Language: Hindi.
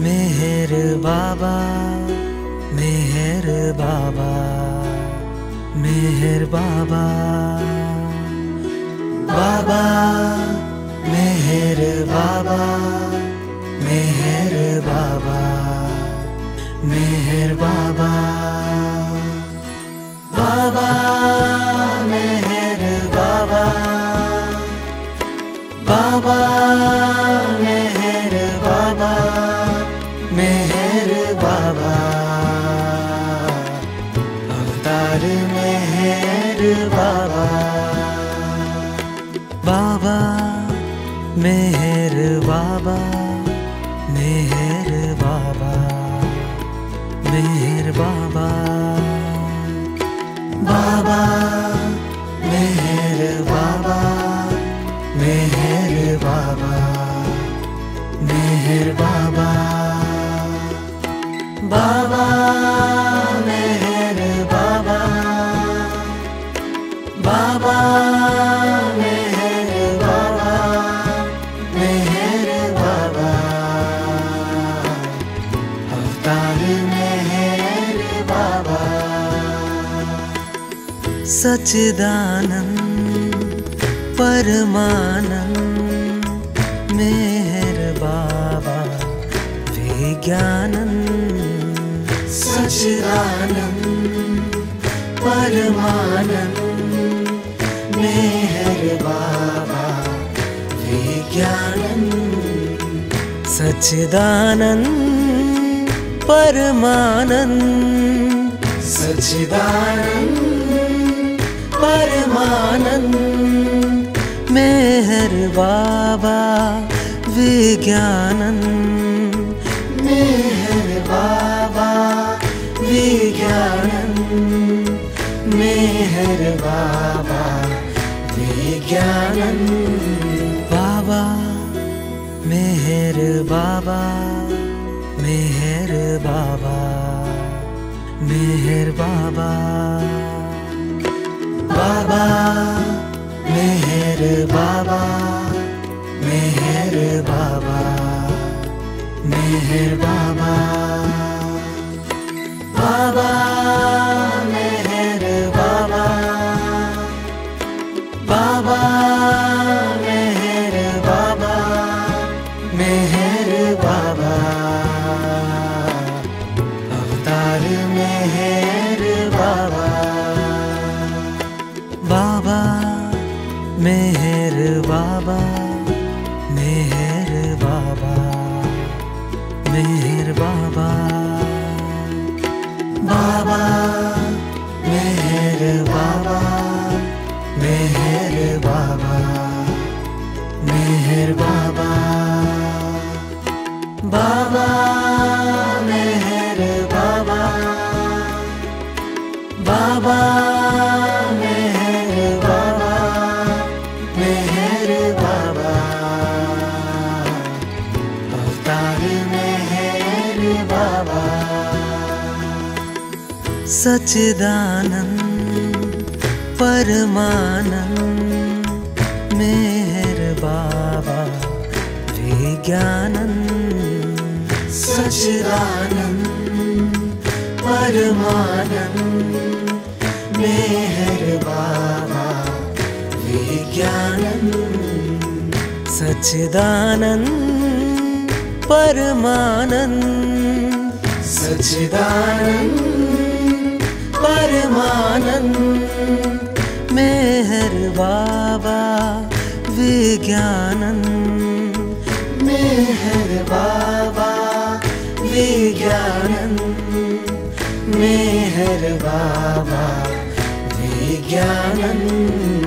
मेहर बाबा मेहर बाबा मेहर बाबा। बाबा मेहर बाबा मेहर बाबा मेहर बाबा बाबा। मेहर बाबा मेहर बाबा मेहर बाबा बाबा मेहर बाबा मेहर बाबा। बाबा। सचिदानंद परमानंद मेहर बाबा विज्ञानंद। सचिदानंद परमानंद मेहर बाबा विज्ञानंद। सचिदानंद परमानंद। सचिदानंद परमानंद, मेहर बाबा, विज्ञानंद, मेहर बाबा, विज्ञानंद, मेहर बाबा, विज्ञानंद बाबा, मेहर बाबा मेहर बाबा। मेहर बाबा। बाबा, मेहर बाबा मेहर बाबा मेहर बाबा। बाबा, मेहर बाबा बाबा, मेहर बाबा मेहर बाबा। बाबा, मेहर बाबा मेहर बाबा बाबा, मेहर बाबा मेहर बाबा मेहर बाबा बाबा, मेहर बाबा बाबा। सचिदानंद परमानंद मेहर बाबा विज्ञानंद सचिदानंद परमानंद मेहर बाबा विज्ञानंद सचिदानंद परमानंद सचिदानंद परमानंद मेहर बाबा विज्ञानंद मेहर बाबा विज्ञानंद मेहर बाबा विज्ञानंद